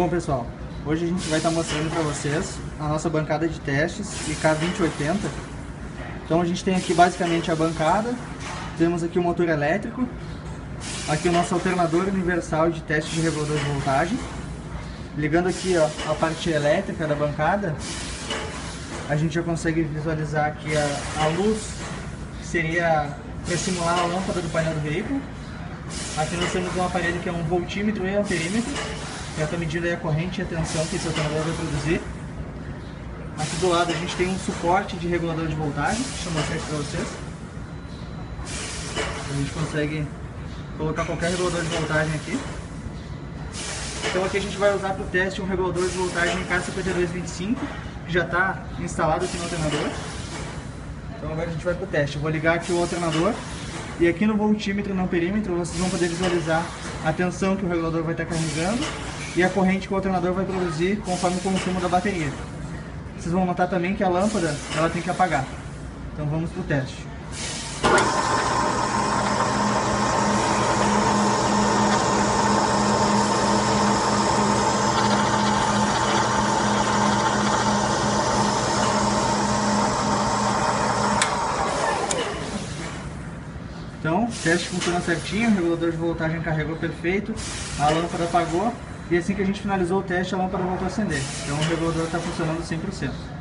Bom pessoal, hoje a gente vai estar mostrando para vocês a nossa bancada de testes IK2080. Então a gente tem aqui basicamente a bancada, temos aqui o motor elétrico, aqui o nosso alternador universal de teste de regulador de voltagem. Ligando aqui ó, a parte elétrica da bancada, a gente já consegue visualizar aqui a, a luz, que seria para simular a lâmpada do painel do veículo. Aqui nós temos um aparelho que é um voltímetro e amperímetro, que está medindo a corrente e a tensão que esse alternador vai produzir. Aqui do lado a gente tem um suporte de regulador de voltagem, deixa eu mostrar aqui para vocês. A gente consegue colocar qualquer regulador de voltagem aqui. Então aqui a gente vai usar para o teste um regulador de voltagem K5225, que já está instalado aqui no alternador. Então agora a gente vai para o teste. Eu vou ligar aqui o alternador e aqui no voltímetro no perímetro vocês vão poder visualizar a tensão que o regulador vai estar carregando e a corrente que o alternador vai produzir conforme o consumo da bateria. Vocês vão notar também que a lâmpada ela tem que apagar. Então vamos para o teste. Então, teste funciona certinho, o regulador de voltagem carregou perfeito, a lâmpada apagou e assim que a gente finalizou o teste a lâmpada voltou a acender. Então o regulador está funcionando 100%.